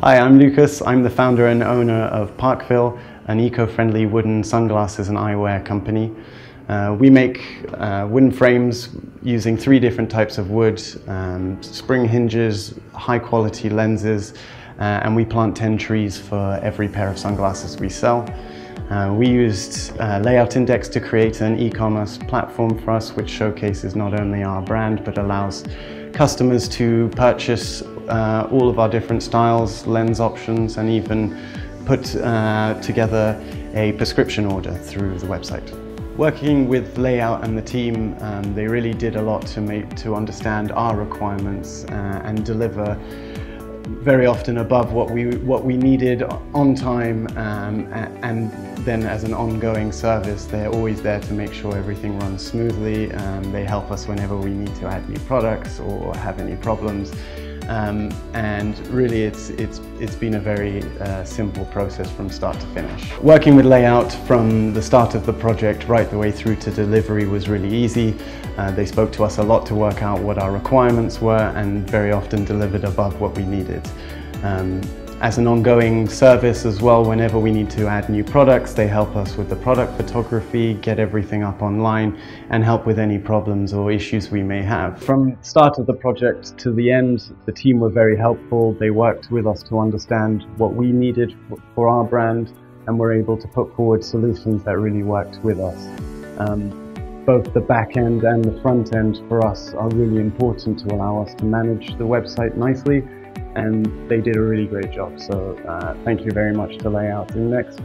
Hi, I'm Lucas. I'm the founder and owner of Parkville, an eco-friendly wooden sunglasses and eyewear company. Uh, we make uh, wooden frames using three different types of wood, um, spring hinges, high quality lenses, uh, and we plant 10 trees for every pair of sunglasses we sell. Uh, we used uh, Layout Index to create an e-commerce platform for us which showcases not only our brand but allows customers to purchase uh, all of our different styles, lens options and even put uh, together a prescription order through the website. Working with Layout and the team, um, they really did a lot to make to understand our requirements uh, and deliver very often above what we what we needed on time um, and then as an ongoing service they're always there to make sure everything runs smoothly um, they help us whenever we need to add new products or have any problems um, and really it's, it's, it's been a very uh, simple process from start to finish. Working with Layout from the start of the project right the way through to delivery was really easy. Uh, they spoke to us a lot to work out what our requirements were and very often delivered above what we needed. Um, as an ongoing service as well, whenever we need to add new products, they help us with the product photography, get everything up online and help with any problems or issues we may have. From start of the project to the end, the team were very helpful. They worked with us to understand what we needed for our brand and were able to put forward solutions that really worked with us. Um, both the back end and the front end for us are really important to allow us to manage the website nicely and they did a really great job. So uh, thank you very much to Layout Index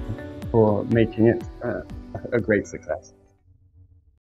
for making it uh, a great success.